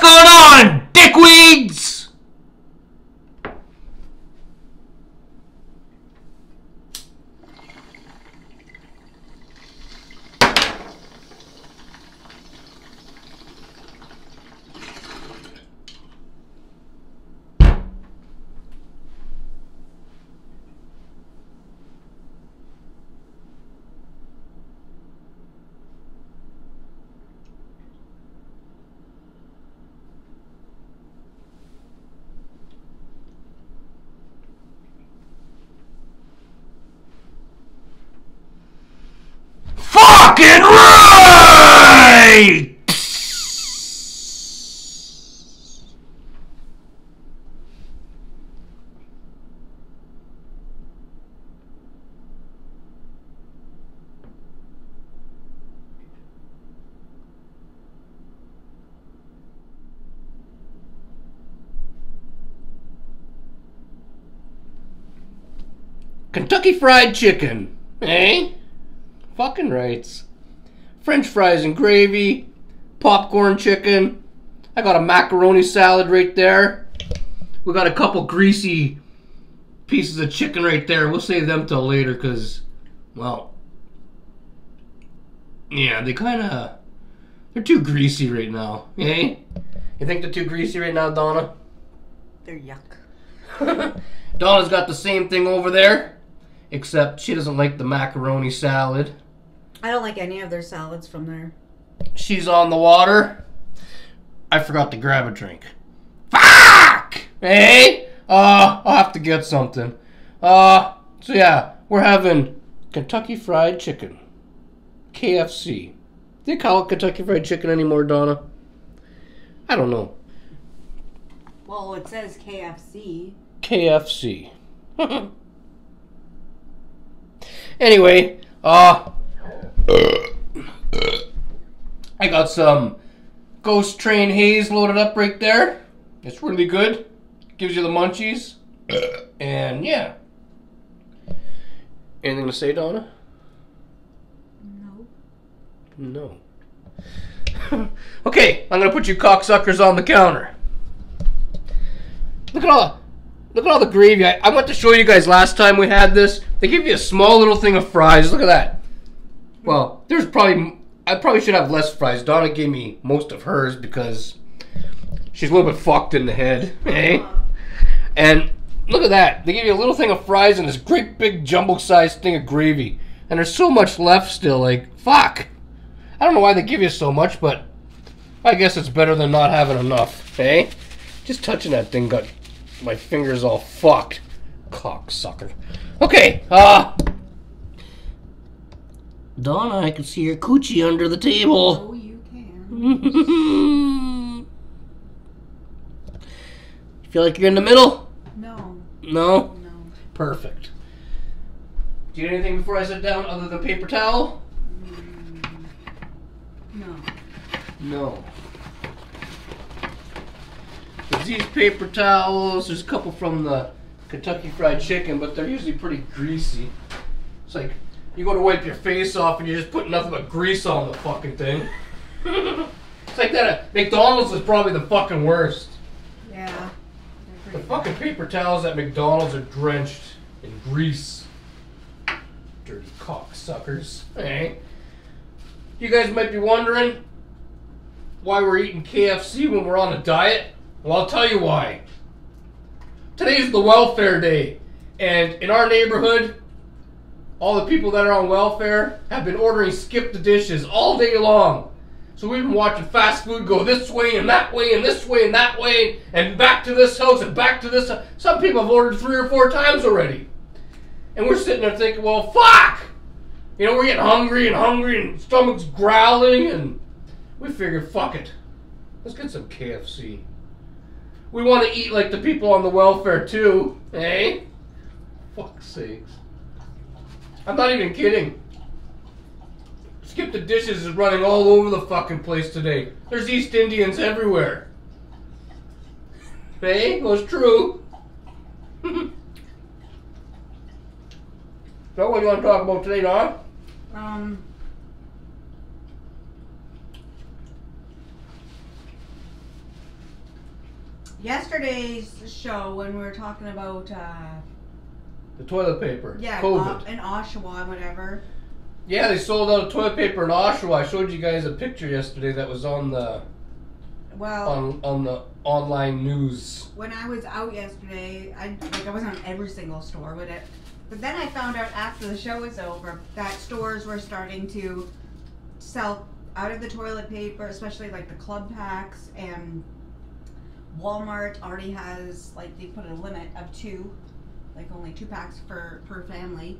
What's going on, dickweeds? Fucking right! Kentucky Fried Chicken, eh? Fucking rights. French fries and gravy, popcorn chicken. I got a macaroni salad right there. We got a couple greasy pieces of chicken right there. We'll save them till later because, well, yeah, they kind of they're too greasy right now. Eh? You think they're too greasy right now, Donna? They're yuck. Donna's got the same thing over there, except she doesn't like the macaroni salad. I don't like any of their salads from there. She's on the water. I forgot to grab a drink. Fuck! Hey? Uh, I'll have to get something. Uh, so yeah, we're having Kentucky Fried Chicken. KFC. Do they call it Kentucky Fried Chicken anymore, Donna? I don't know. Well, it says KFC. KFC. anyway, uh, I got some Ghost Train Haze loaded up right there. It's really good. Gives you the munchies. And yeah. Anything to say, Donna? No. No. okay, I'm gonna put you cocksuckers on the counter. Look at all, look at all the gravy. I, I went to show you guys last time we had this. They give you a small little thing of fries. Look at that. Well, there's probably I probably should have less fries. Donna gave me most of hers because she's a little bit fucked in the head. Eh? And look at that. They give you a little thing of fries and this great big jumbo-sized thing of gravy. And there's so much left still. Like fuck. I don't know why they give you so much, but I guess it's better than not having enough, eh? Just touching that thing got my fingers all fucked. Cocksucker. Okay, uh. Donna, I can see your coochie under the table. Oh, you can. Feel like you're in the middle? No. No? No. Perfect. Do you need anything before I sit down other than paper towel? Mm, no. No. There's these paper towels. There's a couple from the Kentucky Fried Chicken, but they're usually pretty greasy. It's like you go to wipe your face off and you just put nothing but grease on the fucking thing. it's like that. At McDonald's is probably the fucking worst. Yeah. The fucking paper towels at McDonald's are drenched in grease. Dirty cocksuckers. Eh? You guys might be wondering why we're eating KFC when we're on a diet. Well, I'll tell you why. Today's the welfare day, and in our neighborhood, all the people that are on welfare have been ordering skip the dishes all day long. So we've been watching fast food go this way and that way and this way and that way and back to this house and back to this. Some people have ordered three or four times already. And we're sitting there thinking, well, fuck! You know, we're getting hungry and hungry and stomach's growling and we figured, fuck it. Let's get some KFC. We want to eat like the people on the welfare too, eh? Fuck's sakes. I'm not even kidding. Skip the dishes is running all over the fucking place today. There's East Indians everywhere. Hey, was true. so what do you want to talk about today, Don? Um. yesterday's show when we were talking about uh, The toilet paper. yeah, COVID. in Oshawa and whatever. Yeah, they sold out of toilet paper in Oshawa. I showed you guys a picture yesterday that was on the Well, on on the online news. when I was out yesterday, I like I wasn't on every single store with it, but then I found out after the show was over that stores were starting to sell out of the toilet paper, especially like the club packs, and Walmart already has like they put a limit of two, like only two packs per per family.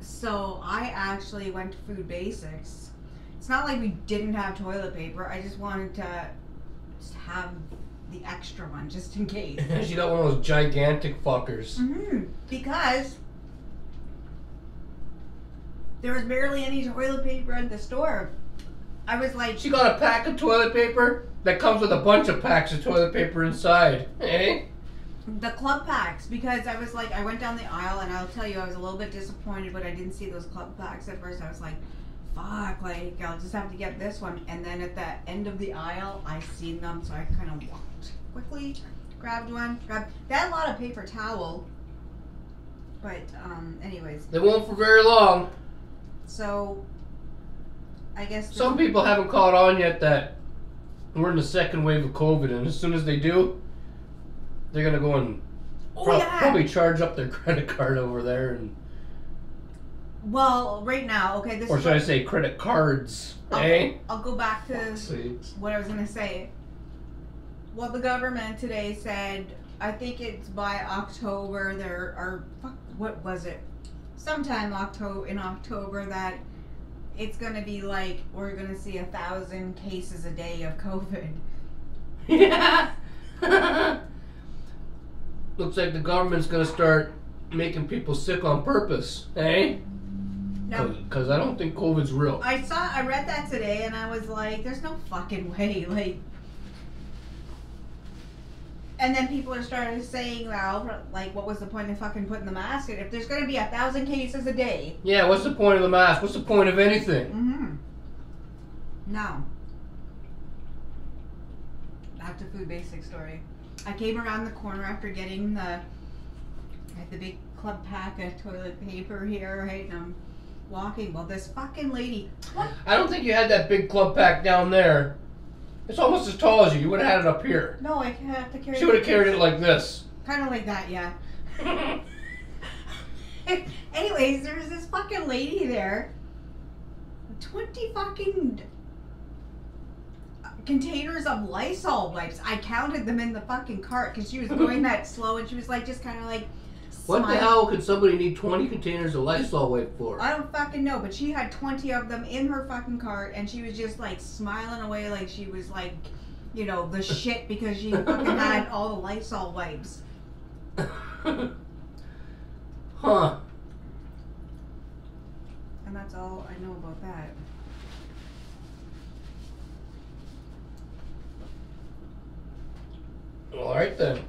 So I actually went to Food Basics. It's not like we didn't have toilet paper. I just wanted to just have the extra one just in case. she got one of those gigantic fuckers. hmm Because there was barely any toilet paper at the store. I was like, She got a pack of toilet paper that comes with a bunch of packs of toilet paper inside. Eh? The club packs because I was like, I went down the aisle and I'll tell you, I was a little bit disappointed but I didn't see those club packs at first. I was like, fuck, like I'll just have to get this one. And then at the end of the aisle, I seen them, so I kind of walked quickly, grabbed one, grabbed. They had a lot of paper towel, but um, anyways, They won't for very long. so I guess Some people haven't caught on yet that we're in the second wave of COVID, and as soon as they do, they're gonna go and Oh prob- yeah. probably charge up their credit card over there, and Well, right now, okay, this or is should I say credit cards? I'll, Eh? I'll go back to what I was gonna say. Well, the government today said, I think it's by October there are what was it? Sometime October in October that it's gonna be like we're gonna see a thousand cases a day of COVID. Yeah. Looks like the government's gonna start making people sick on purpose, eh? Now, Because I don't think COVID's real. I saw, I read that today, and I was like, "There's no fucking way!" Like, and then people are starting saying now, like, what was the point of fucking putting the mask in? If there's gonna be a thousand cases a day, Yeah, what's the point of the mask? What's the point of anything? mm-hmm. No. Back to food basic story. I came around the corner after getting the, the big club pack of toilet paper here, right? And I'm walking. Well, this fucking lady. What I don't think you had that big club pack down there. It's almost as tall as you. You would have had it up here. No, I have to carry. It. She would have carried it like this. Kind of like that, yeah. Anyways, there's this fucking lady there. Twenty fucking containers of Lysol wipes. I counted them in the fucking cart because she was going that slow, and she was like, just kind of like. What the hell could somebody need 20 containers of Lysol wipe for? I don't fucking know, but she had 20 of them in her fucking cart, and she was just like smiling away like she was like, you know, the shit because she fucking had all the Lysol wipes. huh. And that's all I know about that. All right then.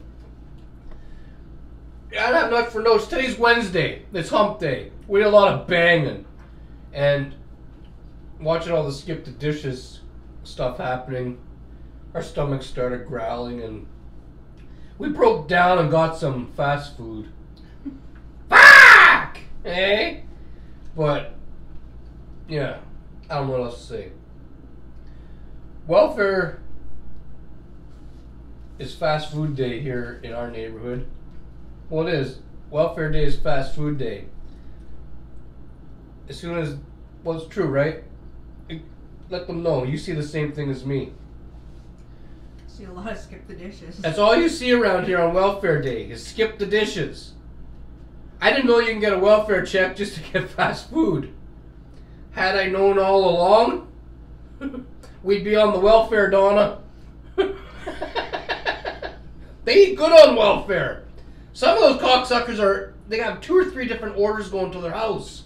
I don't have much for notes. Today's Wednesday. It's hump day. We had a lot of banging. And watching all the skip the dishes stuff happening, our stomachs started growling and we broke down and got some fast food. Fuck! Eh? But, yeah, I don't know what else to say. Welfare is fast food day here in our neighborhood. Well, it is. Welfare day is fast food day. As soon as, well, it's true, right? It- let them know you see the same thing as me. See a lot of skip the dishes. That's all you see around here on welfare day is skip the dishes. I didn't know you can get a welfare check just to get fast food. Had I known all along, we'd be on the welfare, Donna. They eat good on welfare. Some of those cocksuckers are, they have two or three different orders going to their house.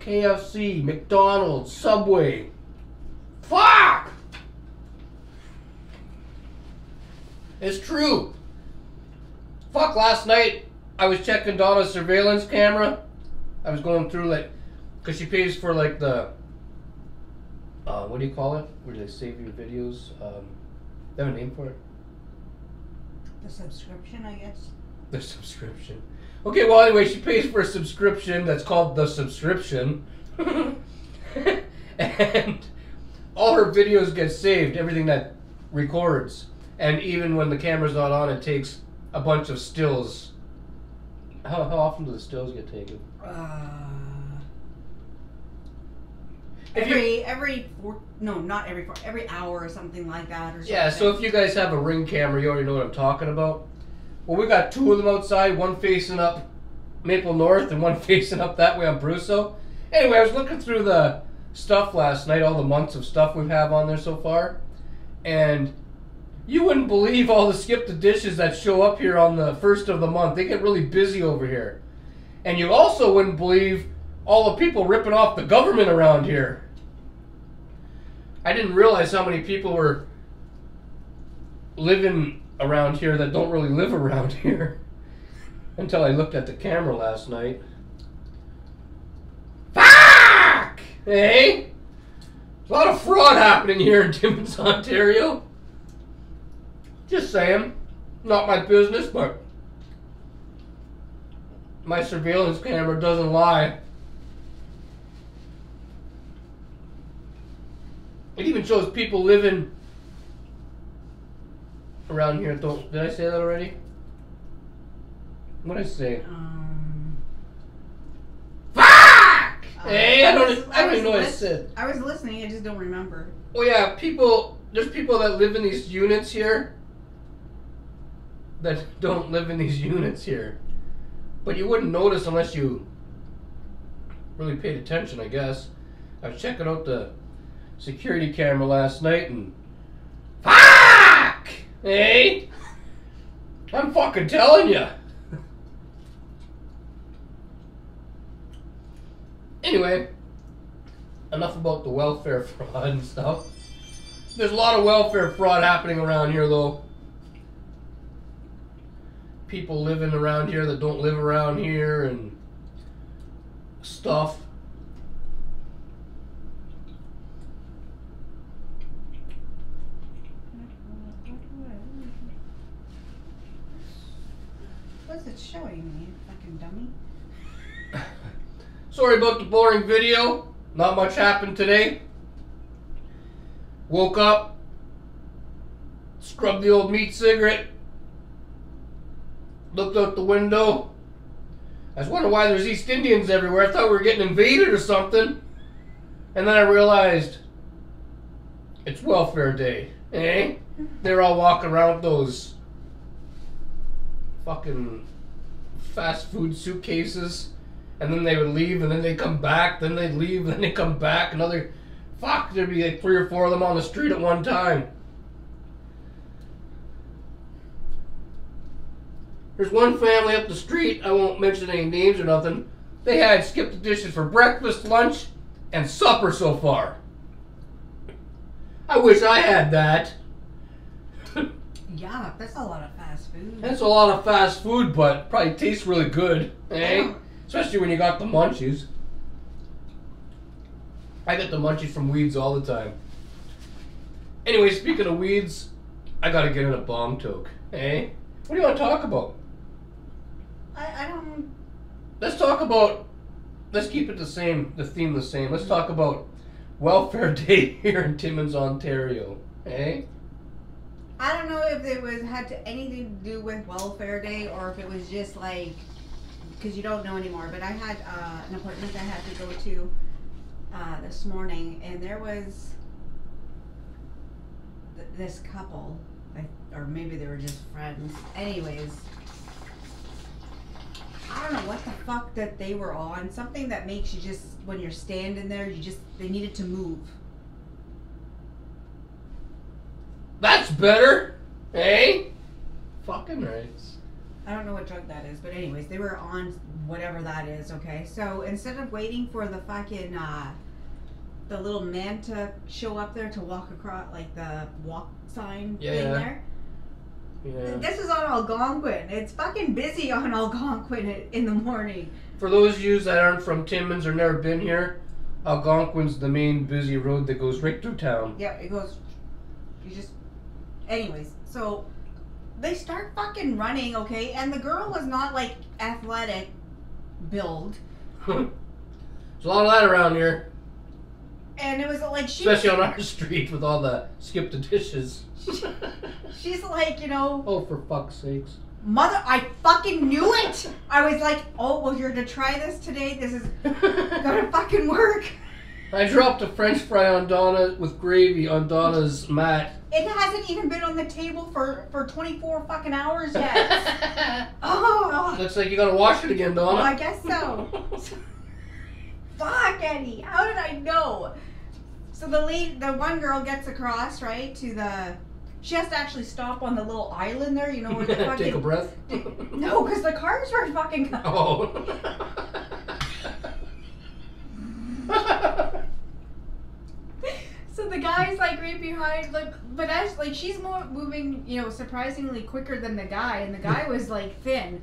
KFC, McDonald's, Subway. Fuck! It's true. Fuck, last night I was checking Donna's surveillance camera. I was going through like, cause she pays for like the, uh, what do you call it? Where they save your videos? Um, They have a name for it. The subscription, I guess. The subscription. Okay, well, anyway, she pays for a subscription that's called the subscription. and all her videos get saved, everything that records. And even when the camera's not on, it takes a bunch of stills. How, how often do the stills get taken? Uh, If you- every every four, no, not every four, every hour or something like that, or something. Yeah, so if you guys have a ring camera, you already know what I'm talking about. Well, we got two of them outside, one facing up Maple North and one facing up that way on Brusso. Anyway, I was looking through the stuff last night, all the months of stuff we have on there so far, and you wouldn't believe all the skip the dishes that show up here on the first of the month. They get really busy over here. And you also wouldn't believe all the people ripping off the government around here. I didn't realize how many people were living around here that don't really live around here until I looked at the camera last night. Fuck! Hey? A lot of fraud happening here in Timmins, Ontario. Just saying. Not my business, but my surveillance camera doesn't lie. It even shows people living around here. Don't did I say that already? What did I say? Um, Fuck! uh, hey, I don't. was- I don't even know what I said. I was listening. I just don't remember. Oh yeah, people. There's people that live in these units here. That don't live in these units here, but you wouldn't notice unless you really paid attention. I guess. I was checking out the security camera last night and. Fuck! Hey. I'm fucking telling you. Anyway, enough about the welfare fraud and stuff. There's a lot of welfare fraud happening around here, though. People living around here that don't live around here and stuff. It showing me? Fucking dummy. Sorry about the boring video. Not much happened today. Woke up, scrubbed the old meat cigarette, looked out the window. I was wondering why there's East Indians everywhere. I thought we were getting invaded or something. And then I realized it's welfare day. Eh? They're all walking around with those fucking fast food suitcases and then they would leave, and then they come back, then they'd leave, then they come back. Another, fuck, there'd be like three or four of them on the street at one time. There's one family up the street, I won't mention any names or nothing. They had skipped the dishes for breakfast, lunch, and supper so far. I wish I had that. Yeah, that's a lot of fast food. That's a lot of fast food, but probably tastes really good, eh? Especially when you got the munchies. I get the munchies from weeds all the time. Anyway, speaking of weeds, I gotta get in a bomb toke, eh? What do you want to talk about? I, I don't. Let's talk about. Let's keep it the same, the theme the same. Let's talk about Welfare Day here in Timmins, Ontario, eh? I don't know if it was had to anything to do with welfare day or if it was just like because you don't know anymore. But I had uh, an appointment I had to go to uh, this morning, and there was th- this couple, or maybe they were just friends. Anyways, I don't know what the fuck that they were on. Something that makes you just when you're standing there, you just they needed to move. That's better, eh? Fucking rights. I don't know what drug that is, but anyways, they were on whatever that is, okay? So instead of waiting for the fucking uh the little man to show up there to walk across like the walk sign Yeah, thing there. Yeah. This is on Algonquin. It's fucking busy on Algonquin in the morning. For those of you that aren't from Timmins or never been here, Algonquin's the main busy road that goes right through town. Yeah, it goes you just anyways, so they start fucking running, okay, and the girl was not like athletic build, There's a lot of that around here, and it was like she especially on our street with all the skip the dishes. she's like you know oh, for fuck's sakes. mother I fucking knew it. I was like, oh well, you're gonna try this today. This is gonna fucking work. I dropped a French fry on Donna with gravy on Donna's mat. It hasn't even been on the table for for 24 fucking hours yet. Oh, oh, Looks like you gotta wash it again, well, Donna. I guess so. Fuck Eddie, how did I know? So the lead, the one girl gets across right to the. She has to actually stop on the little island there, you know where the Take a breath. No, because the cars were fucking. Oh. The guy's like right behind, like, but as like she's more moving, you know, surprisingly quicker than the guy, and the guy was like thin.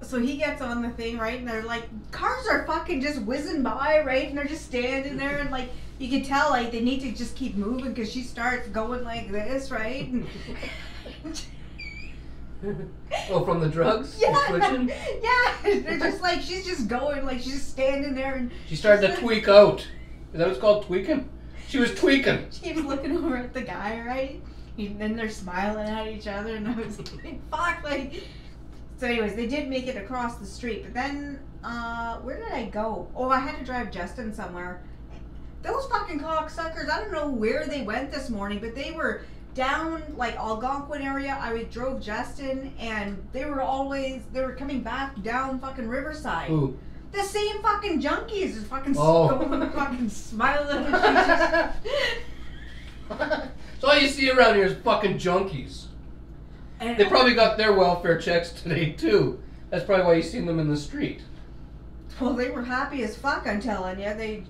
So he gets on the thing, right, and they're like, cars are fucking just whizzing by, right, and they're just standing there, and like you can tell, like they need to just keep moving because she starts going like this, right? And oh, from the drugs? yeah, yeah, they're just like she's just going, like she's just standing there, and She started to tweak out. Is that what it's called? Tweaking? She was tweaking. She was looking over at the guy, right? And then they're smiling at each other, and I was like, fuck, like. So, anyways, they did make it across the street, but then, uh, where did I go? Oh, I had to drive Justin somewhere. Those fucking cocksuckers, I don't know where they went this morning, but they were down, like, Algonquin area. I drove Justin, and they were always, they were coming back down fucking Riverside. Ooh. The same fucking junkies is fucking Oh. fucking smiling. So all you see around here is fucking junkies. and They probably got their welfare checks today too. That's probably why you seen them in the street. Well, they were happy as fuck. I'm telling you, they,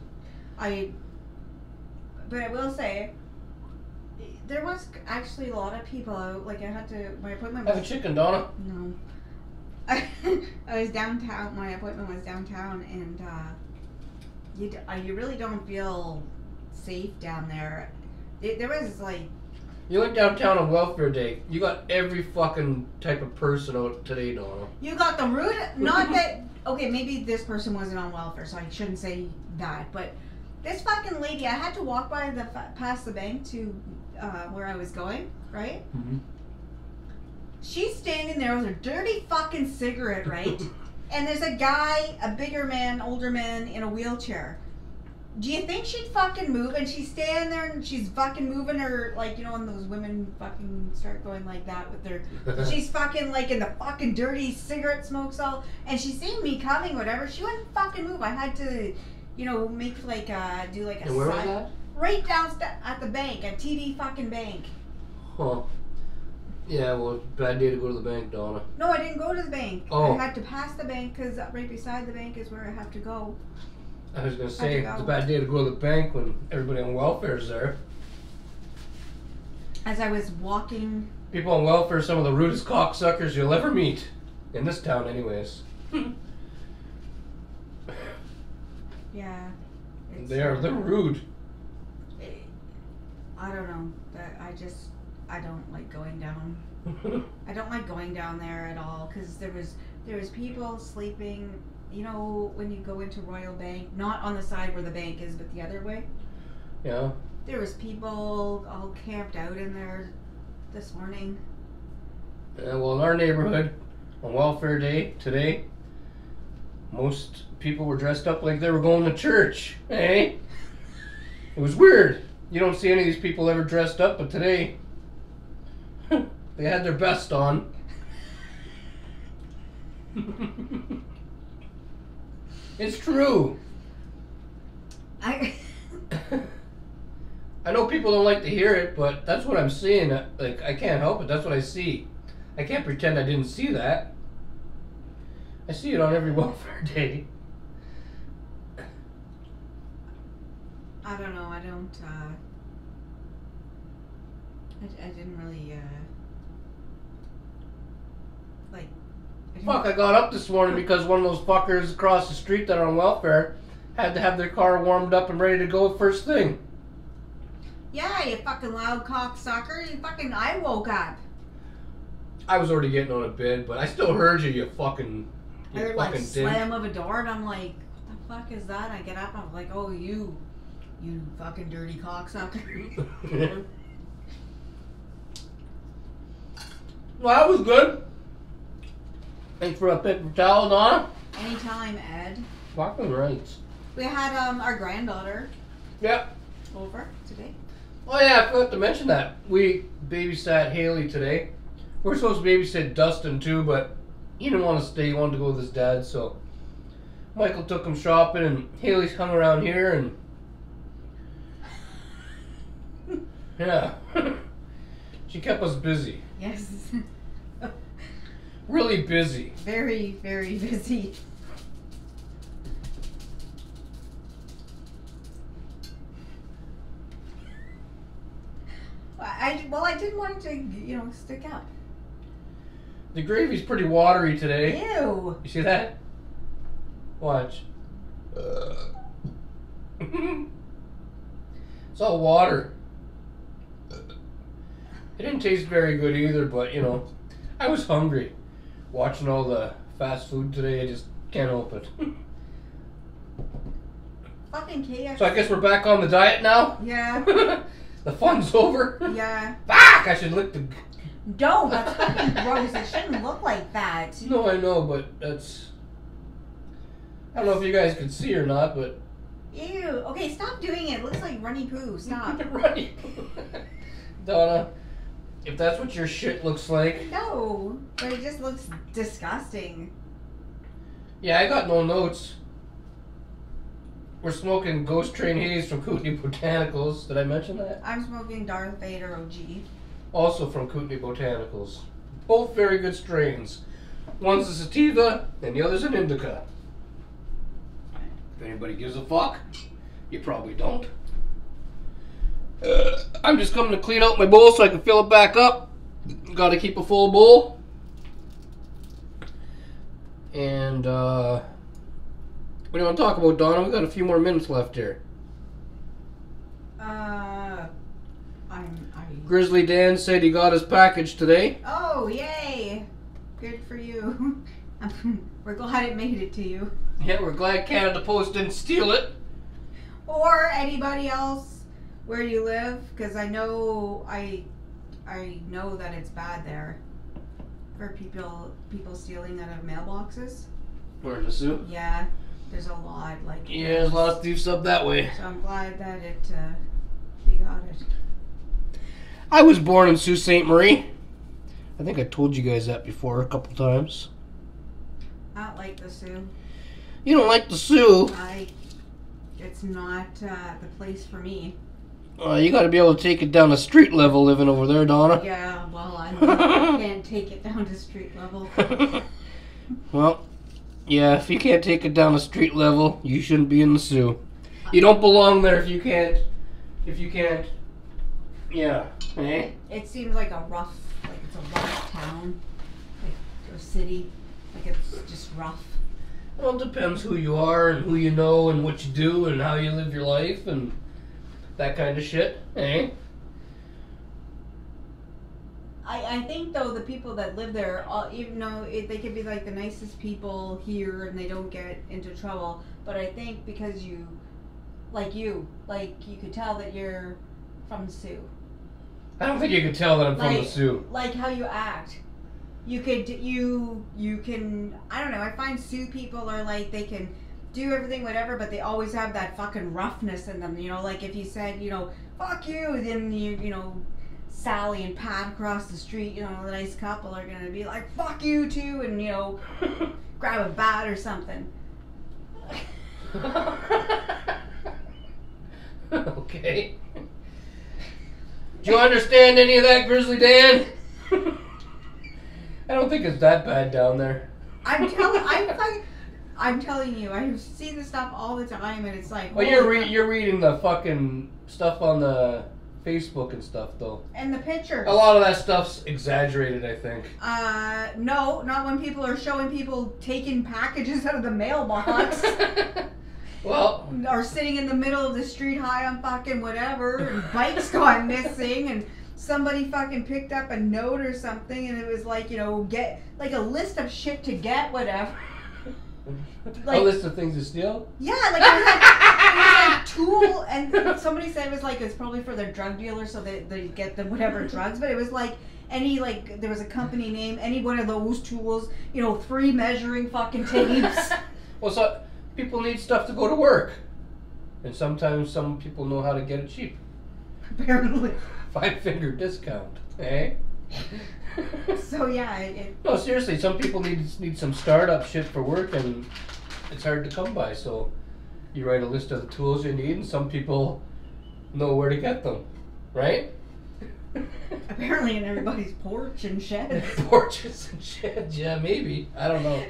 I. But I will say, there was actually a lot of people. out. Like I had to, put my Have a chicken, Donna. no. I, was downtown. My appointment was downtown, and uh, you d- uh, you really don't feel safe down there. It, there was like You went downtown on welfare day. You got every fucking type of person out today, Donna. You got the rude. Not that. Okay, maybe this person wasn't on welfare, so I shouldn't say that. But this fucking lady, I had to walk by the fa- past the bank to uh, where I was going. Right? Mm-hmm. She's standing there with her dirty fucking cigarette, right? and there's a guy, a bigger man, older man, in a wheelchair. Do you think she'd fucking move? And she's standing there and she's fucking moving her, like, you know, when those women fucking start going like that with their She's fucking like in the fucking dirty cigarette smokes all, and she seen me coming, whatever. She wouldn't fucking move. I had to, you know, make like uh do like a and where was that? right down at the bank, at TD fucking bank. Huh. Yeah, well, bad day to go to the bank, Donna. No, I didn't go to the bank. Oh. I had to pass the bank because right beside the bank is where I have to go. I was gonna say it's a bad day to go to the bank when everybody on welfare is there. As I was walking, People on welfare are some of the rudest cocksuckers you'll ever meet. In this town, anyways. yeah. it's, They are, they're rude. I don't know. That I just I don't like going down. I don't like going down there at all because there was there was people sleeping. You know when you go into Royal Bank, not on the side where the bank is, but the other way. yeah. There was people all camped out in there this morning. Yeah, well, in our neighborhood, on welfare day today, most people were dressed up like they were going to church. Hey, eh? it was weird. You don't see any of these people ever dressed up, but today they had their best on. it's true. I I know people don't like to hear it, but that's what I'm seeing. Like I can't help it. That's what I see. I can't pretend I didn't see that. I see it on every welfare day. I don't know. I don't. uh I, I didn't really uh like. I didn't- Fuck! I got up this morning because one of those fuckers across the street that are on welfare had to have their car warmed up and ready to go first thing. Yeah, you fucking loud cocksucker. You fucking. I woke up. I was already getting on a bed, but I still heard you, you fucking. I You heard like fucking dink. slam of a door, and I'm like, what the fuck is that? I get up, and I'm like, oh, you, you fucking dirty cocksucker. well, that was good. Thanks for a paper towel, Donna. Anytime, Ed. Fucking right. We had um our granddaughter Yep. over today. Oh yeah, I forgot to mention that. We babysat Haley today. We are supposed to babysit Dustin too, but he didn't want to stay. He wanted to go with his dad, so Michael took him shopping, and Haley's hung around here, and yeah, she kept us busy, Yes. really busy. very, very busy. I, well, I didn't want it to, you know, stick out. The gravy's pretty watery today. Ew. You see that? Watch. Uh. it's all water. It didn't taste very good either, but you know, I was hungry. Watching all the fast food today, I just can't help it. Fucking KFC. so I guess we're back on the diet now. Yeah. the fun's over. Yeah. Fuck! I should lick the. Don't. That's fucking gross. It shouldn't look like that. No, I know, but that's. I don't know if you guys can see or not, but Ew. Okay, stop doing it. It looks like runny poo. Stop. right. Donna, if that's what your shit looks like. no, but it just looks disgusting. Yeah, I got no notes. We're smoking Ghost Train Haze from Kootenai Botanicals. Did I mention that? I'm smoking Darth Vader OG. Also from Kootenai Botanicals. Both very good strains. One's a sativa, and the other's an indica. If anybody gives a fuck, you probably don't. Uh, I'm just coming to clean out my bowl so I can fill it back up. Got to keep a full bowl. And uh, what do you want to talk about, Donna? We got a few more minutes left here. Uh, I'm. I. Grizzly Dan said he got his package today. Oh, yay! Good for you. We're glad it made it to you. Yeah, we're glad Canada Post didn't steal it. Or anybody else where you live, because I know I, I know that it's bad there. For people, people stealing out of mailboxes. Where the Soo? Yeah, there's a lot. Like Yeah, there's a lot of thieves up that way. So I'm glad that it, uh, you got it. I was born in Sault Ste. Marie. I think I told you guys that before a couple times. I don't like the Soo. You don't like the Soo. I. It's not uh, the place for me. Uh, you got to be able to take it down to street level living over there, Donna. Yeah, well, I can't take it down to street level. well, yeah, if you can't take it down to street level, you shouldn't be in the Soo. You don't belong there if you can't. If you can't. Yeah. Eh? It seems like a rough, like it's a rough town, like or city, like it's just rough. Well, it depends who you are and who you know and what you do and how you live your life and that kind of shit. Eh? I, I think though the people that live there, all, even though it, they could be like the nicest people here and they don't get into trouble, but I think because you, like you, like you could tell that you're from Soo, I don't think you could tell that I'm from the Like- Soo. like how you act. You could you you can I don't know. I find Soo people are like they can do everything whatever, but they always have that fucking roughness in them. You know, like if you said you know fuck you, then you you know Sally and Pat across the street, you know, the nice couple are gonna be like fuck you too, and you know grab a bat or something. okay. Do you understand any of that, Grizzly Dan? I don't think it's that bad down there. I'm telling I'm fucking. I'm telling you, I see this stuff all the time, and it's like. Well, you're re- you're reading the fucking stuff on the Facebook and stuff, though. and the pictures. A lot of that stuff's exaggerated, I think. Uh, no, not when people are showing people taking packages out of the mailbox. Well, are sitting in the middle of the street high on fucking whatever, and bikes gone missing, and somebody fucking picked up a note or something, and it was like, you know, get like a list of shit to get, whatever. A list of things to steal. Yeah, like it was like, it was like tool, and somebody said it was like it's probably for their drug dealer, so they they get them whatever drugs. But it was like any like there was a company name, any one of those tools, you know, three measuring fucking tapes. Well, so people need stuff to go to work, and sometimes some people know how to get it cheap. apparently. Five finger discount, eh? So yeah, it, it, no, seriously, some people need need some startup shit for work, and it's hard to come by. So you write a list of the tools you need, and some people know where to get them, right? apparently in everybody's porch and sheds. Porches and sheds, yeah, maybe. I don't know.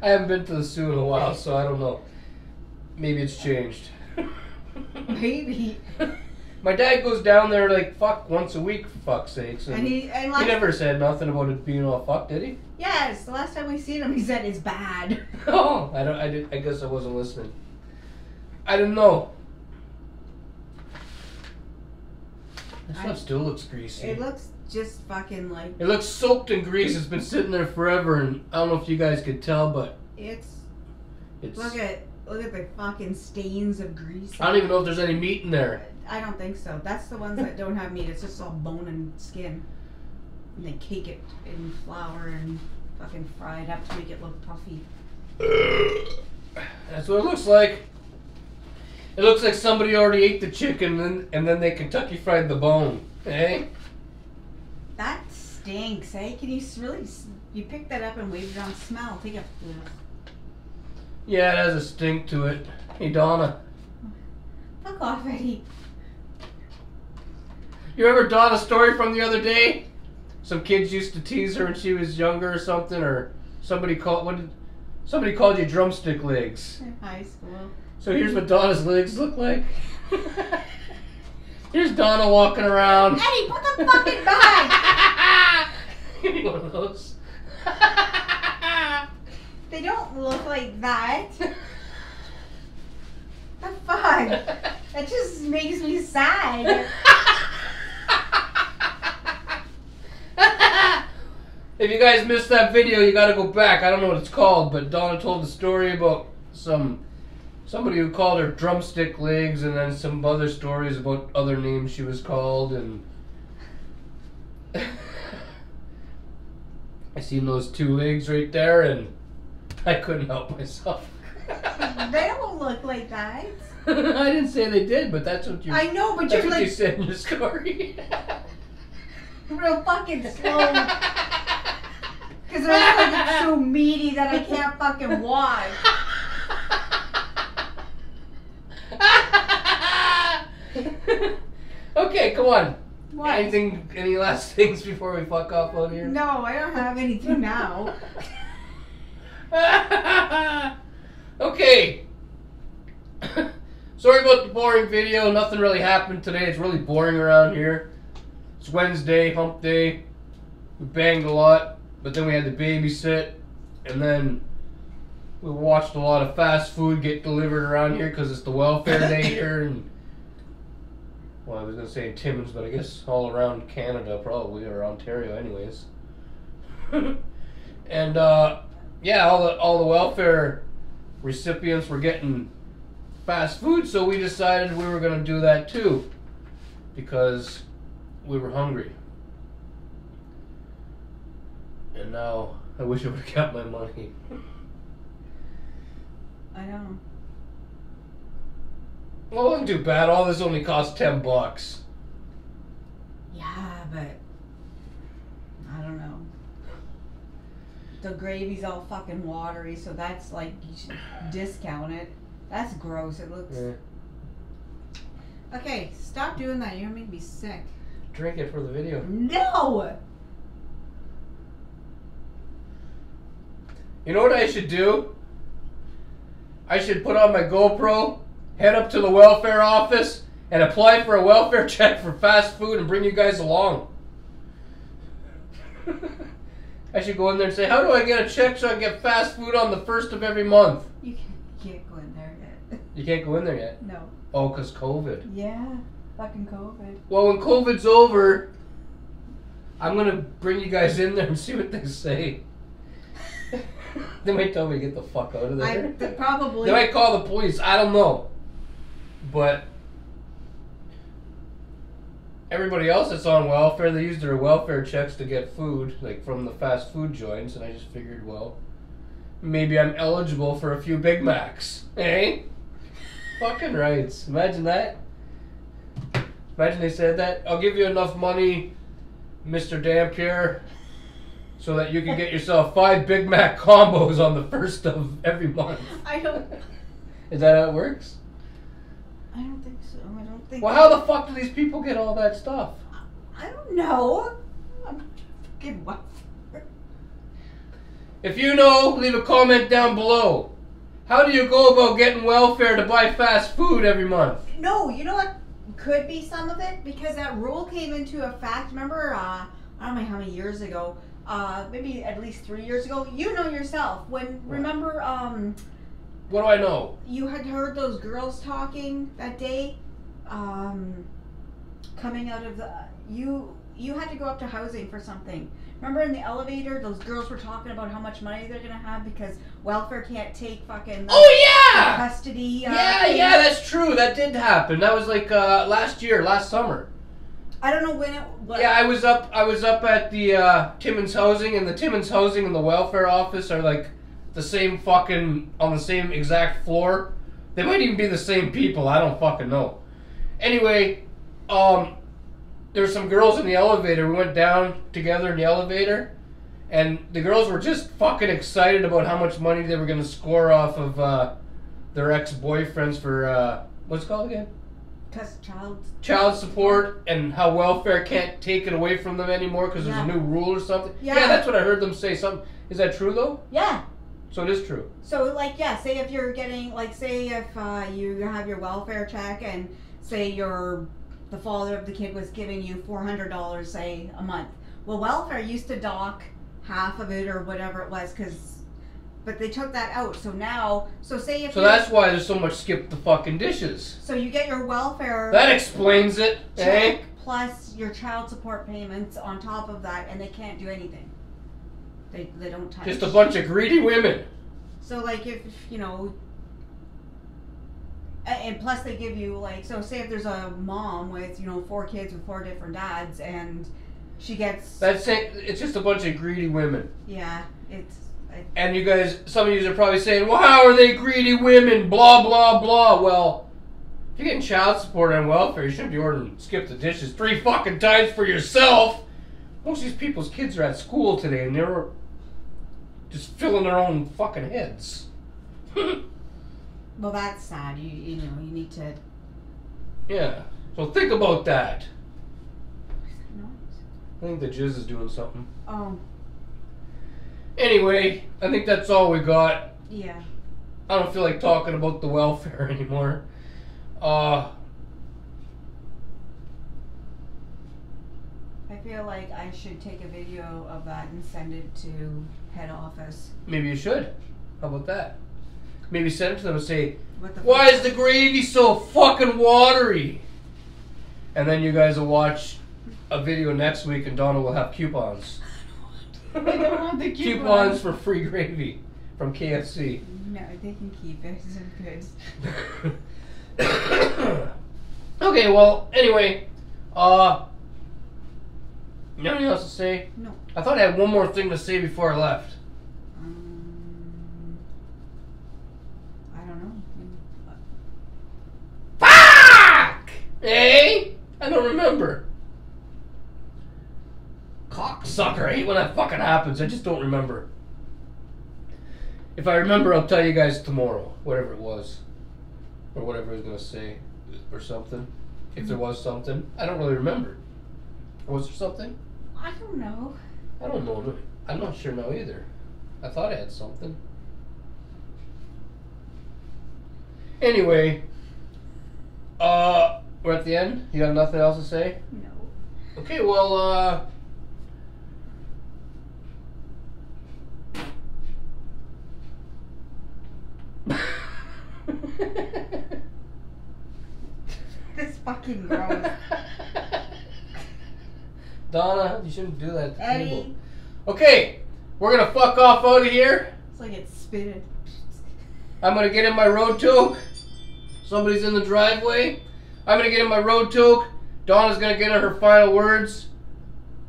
I haven't been to the Soo in a while, so I don't know. Maybe it's changed. Maybe. My dad goes down there like fuck once a week for fuck's sakes, and, And he, he and last, never said nothing about it being all fucked, did he? yes, the last time we seen him, he said it's bad. Oh, I don't. I did. I guess I wasn't listening. I didn't know. This I- stuff still looks greasy. It looks just fucking like It looks soaked in grease. It's been sitting there forever, and I don't know if you guys could tell, but it's. it's. Look at look at the fucking stains of grease. I don't even know if there's any meat in there. I don't think so. That's the ones that don't have meat. It's just all bone and skin. And they cake it in flour and fucking fry it up to make it look puffy. That's what it looks like. It looks like somebody already ate the chicken and, and then they Kentucky fried the bone. Eh? That stinks, eh? Can you really? You pick that up and wave it on smell. Take a. Yeah, it has a stink to it. Hey, Donna. Fuck off, Eddie. You remember Donna's story from the other day? Some kids used to tease her when she was younger or something, or somebody called what did somebody called you drumstick legs. In high school. So here's what Donna's legs look like. here's Donna walking around. Eddie, put the fucking bag! Give me one of those. They don't look like that. The fuck? That just makes me sad. If you guys missed that video, you gotta go back. I don't know what it's called, but Donna told the story about some somebody who called her drumstick legs, and then some other stories about other names she was called, and I seen those two legs right there, and I couldn't help myself. They don't look like that. I didn't say they did, but that's what you. I know, but that's you're what you like said in your story. real fucking slow. Because looks like so meaty that I can't fucking watch. okay, come on. What? Anything? Any last things before we fuck off on here? No, I don't have anything now. okay. Sorry about the boring video. Nothing really happened today. It's really boring around here. It's Wednesday, hump day. We banged a lot, but then we had to babysit, and then we watched a lot of fast food get delivered around here because it's the welfare day here, and well, I was gonna say Timmins, but I guess all around Canada probably or Ontario, anyways. and uh, yeah, all the all the welfare recipients were getting fast food, so we decided we were gonna do that too, because we were hungry. And now I wish I would have kept my money. I know. Well, it wasn't too bad. All this only cost ten bucks. Yeah, but I don't know. The gravy's all fucking watery, so that's like you should discount it. That's gross. It looks. Yeah. Okay, stop doing that. You're gonna make me sick. Drink it for the video. No. You know what I should do? I should put on my GoPro, head up to the welfare office, and apply for a welfare check for fast food and bring you guys along. I should go in there and say, how do I get a check so I get fast food on the first of every month? You can't, can't go in there yet. You can't go in there yet. No. Oh, because COVID. Yeah. Fucking COVID. Well, when COVID's over, I'm gonna bring you guys in there and see what they say. they might tell me to get the fuck out of I there. th- probably. They might call the police. I don't know. But everybody else that's on welfare, they use their welfare checks to get food, like from the fast food joints, and I just figured, well, maybe I'm eligible for a few Big Macs. Eh? Fucking rights. Imagine that. Imagine they said that. I'll give you enough money, Mr. Dampier, so that you can get yourself five Big Mac combos on the first of every month. I don't. Is that how it works? I don't think so. I don't think. Well, how the fuck do these people get all that stuff? I don't know. I'm fucking what? If you know, leave a comment down below. How do you go about getting welfare to buy fast food every month? No, you know what? Could be some of it because that rule came into effect. Remember, uh, I don't know how many years ago. Uh, maybe at least three years ago. You know yourself when. Remember, um, What do I know? you had heard those girls talking that day, um, coming out of the you you had to go up to housing for something. Remember in the elevator, those girls were talking about how much money they're gonna have because welfare can't take fucking Oh yeah! custody. Uh, Yeah, thing. yeah, that's true. That did happen. That was like uh, last year, last summer. I don't know when it. But Yeah, I was up. I was up at the uh, Timmins Housing, and the Timmins Housing and the welfare office are like the same fucking on the same exact floor. They might even be the same people. I don't fucking know. Anyway, um, there were some girls in the elevator. We went down together in the elevator, and the girls were just fucking excited about how much money they were gonna score off of uh, their ex boyfriends for uh, what's it called again? Cause child. child support and how welfare can't take it away from them anymore because there's Yeah. a new rule or something. Yeah. that's what I heard them say. Something is that true though? Yeah. So it is true. So like yeah, say if you're getting like say if uh, you have your welfare check and say your the father of the kid was giving you four hundred dollars say a month. Well, welfare used to dock half of it or whatever it was because. But they took that out, so now, so say if So you- that's why there's so much skip the fucking dishes. so you get your welfare That explains it, eh? check plus your child support payments on top of that, and they can't do anything. They they don't touch. Just a bunch of greedy women. So like if you know, a- and plus they give you like so say if there's a mom with you know four kids with four different dads and she gets That's it. It's just a bunch of greedy women. yeah it's And you guys, some of you are probably saying, "Well, how are they greedy women?" Blah blah blah. Well, if you're getting child support and welfare, you shouldn't be ordering skip the dishes three fucking times for yourself. Most of these people's kids are at school today, and they're just filling their own fucking heads. well that's sad you you know you need to yeah. So think about that. I think the jizz is doing something. oh Anyway, I think that's all we got. yeah I don't feel like talking about the welfare anymore. Uh, I feel like I should take a video of that and send it to head office maybe you should. How about that? Maybe send it to them and say, the Why is the gravy so fucking watery? And then you guys will watch a video next week and Donna will have coupons. I don't want the coupons coupons. for free gravy from KFC. no they can keep it it's good okay, well, anyway, uh, anything else to say? no I thought I had one more thing to say before I left. Um, I don't know. Fuck! Eh? I don't remember. Cocksucker. I hate when that fucking happens. I just don't remember. If I remember, I'll tell you guys tomorrow. Whatever it was. Or whatever I was to say. Or something. If there was something. I don't really remember. Was there something? I don't know. I don't know. I'm not sure now either. I thought I had something. Anyway, uh, we're at the end. You got nothing else to say? No. Okay, well, uh, It's fucking gross. Donna, you shouldn't do that at the table. Eddie, Okay, we're gonna fuck off out of here. it's like it's spitting. I'm gonna get in my road toque. Somebody's in the driveway. I'm gonna get in my road toque. Donna's gonna get in her final words.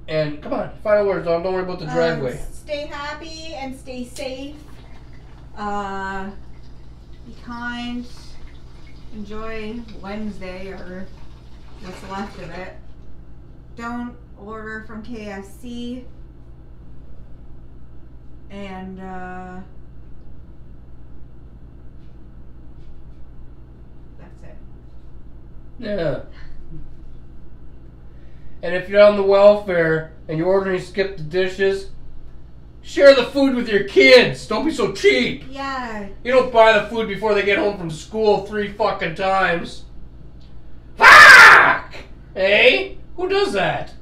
And come on, final words, Donna. Don't worry about the driveway. Um, stay happy and stay safe. Uh, be kind. Enjoy Wednesday or what's left of it. Don't order from KFC. And uh, that's it. Yeah. And if you're on the welfare and you're ordering skip the dishes, share the food with your kids. Don't be so cheap. Yeah, You don't buy the food before they get home from school three fucking times. Fuck! Hey? Who does that?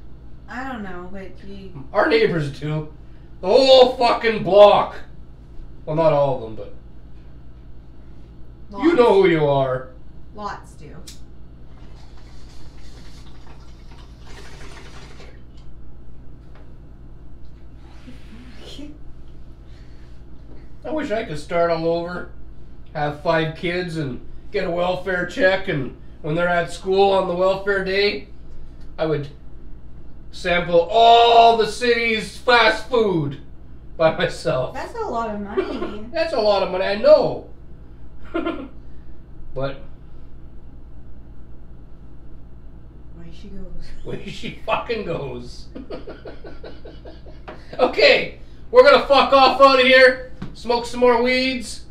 I don't know, but you, Our neighbors do. The whole fucking block. Well, not all of them, but lots, you know who you are. lots do. I wish I could start all over, have five kids, and get a welfare check. And when they're at school on the welfare day, I would sample all the city's fast food by myself. That's a lot of money. That's a lot of money, I know. but Where she goes. Where she fucking goes. okay, we're gonna fuck off out of here, smoke some more weeds,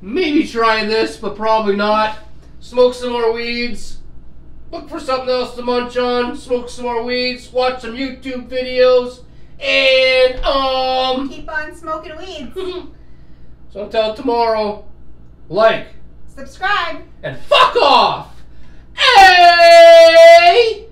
maybe try this, but probably not. Smoke some more weeds, look for something else to munch on, smoke some more weeds, watch some YouTube videos, and um. Keep on smoking weeds. so until tomorrow, like Subscribe. and fuck off. Hey!